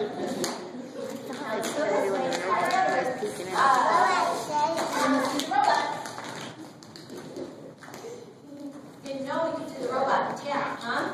Didn't know we could do the robot tap, huh?